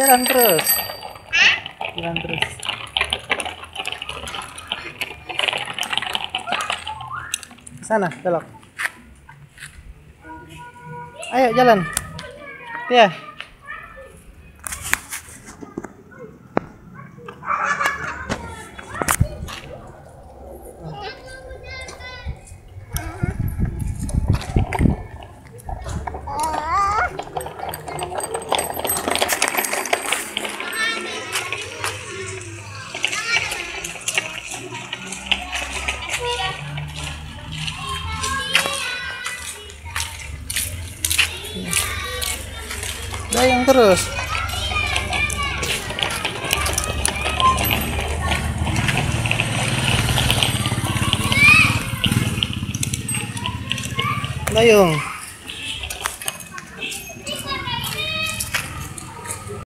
Jalan terus. Jalan terus. Sana, belok. Ayo jalan. Ya. Dayang terus. Dayung.